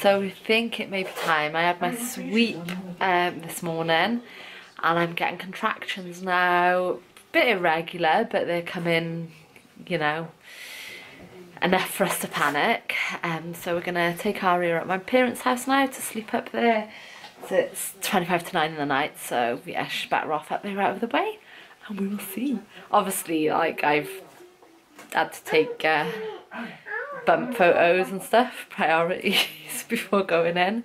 So we think it may be time. I had my sweep um, this morning and I'm getting contractions now. Bit irregular, but they're coming, you know, enough for us to panic. Um, so we're gonna take Aria at my parents' house now to sleep up there. So it's 25 to 9 in the night, so yeah, she's better off up there out of the way. And we will see. Obviously, like, I've had to take uh, bump photos and stuff, priorities before going in.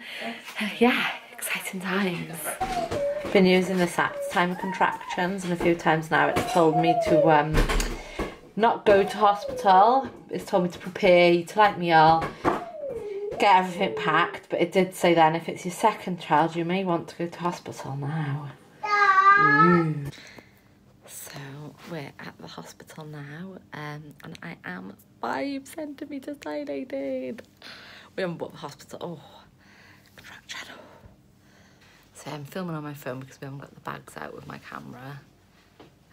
Uh, yeah, exciting times. Been using this to time contractions and a few times now it's told me to um, not go to hospital. It's told me to prepare, eat a me all, get everything packed. But it did say then if it's your second child you may want to go to hospital now. Mm. So we're at the hospital now um, and I am five centimetres dilated. We haven't bought the hospital. Oh, contraction. So I'm filming on my phone because we haven't got the bags out with my camera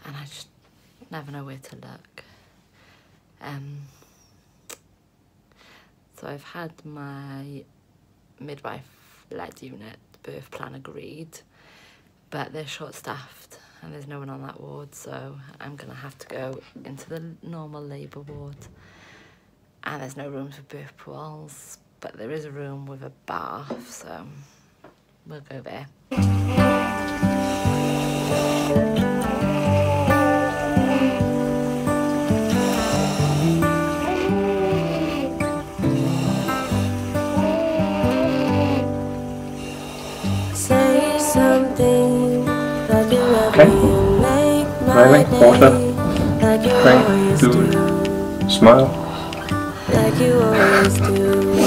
and I just never know where to look. Um, so I've had my midwife led unit birth plan agreed but they're short staffed and there's no one on that ward so I'm gonna have to go into the normal labour ward and there's no rooms for birth pools but there is a room with a bath so we'll go there. Say something Smiling, water, day like you Thank always you. do, Smile. like you always do.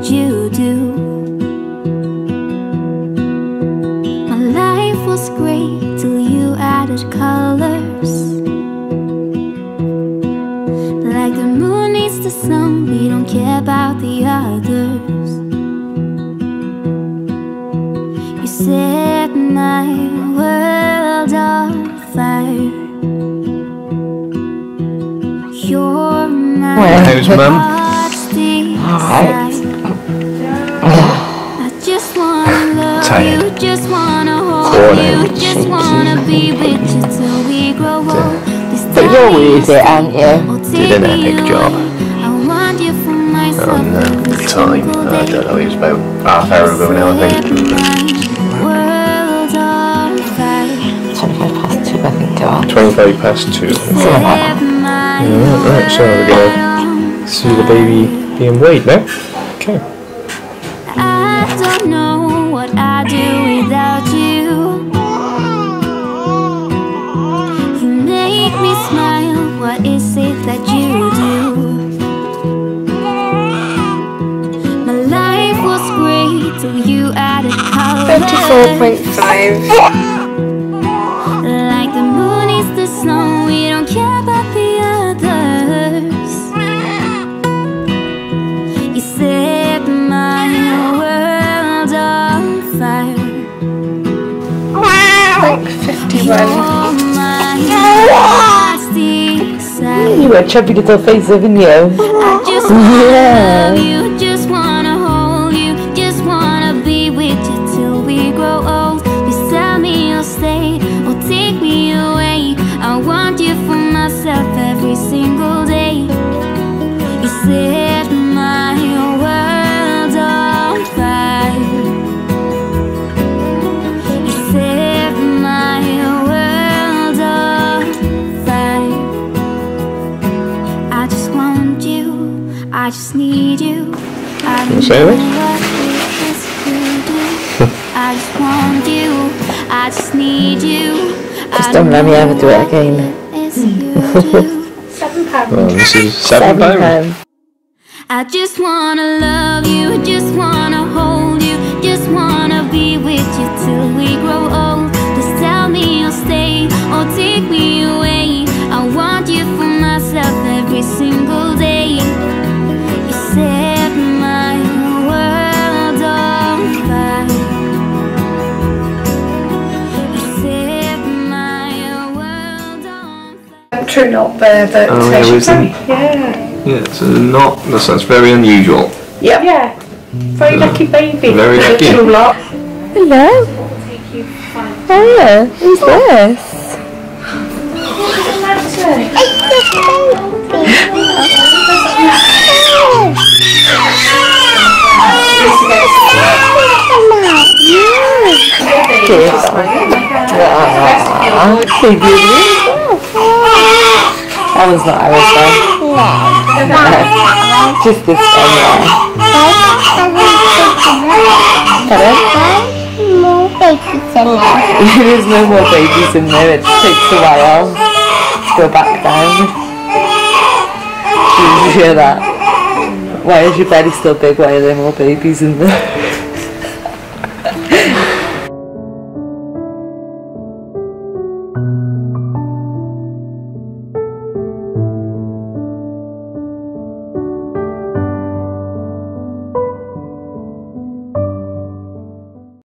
Is it you do? My life was great till you added colors. Like the moon needs the sun, we don't care about the others. You set my world on fire. You're my How's mum? heart's desire. tired. Coordinate shaky. But you're with it, aren't you? Did an epic job. On um, the time, I don't know, it was about half hour ago now, I think. 25 past 2, I think, 25 past 2. Yeah, right, so we're gonna see the baby being weighed now. Okay. I don't know do without you. You make me smile. What is it that you do? My life was great till you added color. 34.5. 51. Oh my heart's desire. You got a chubby little face, haven't you? I I don't say know that? what it is you do. I just want you, I just need you. Just don't let me ever do it again. Seven pounds. Well, this is seven, pounds. I just wanna love you, True knot the, the Oh, yeah, was it? Yeah. Yeah, so not, that's, that's very unusual. Yep. Yeah. Very lucky baby. Very lucky. Little lot. Hello. Oh yeah, who's this? That one's not ours though. No. Just this one there. Pardon? There's no more babies in there. It takes a while to go back down. Did you hear that? Why is your belly still big? Why are there more babies in there?